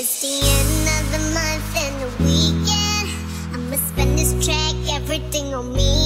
It's the end of the month and the weekend. I'ma spend this track, everything on me,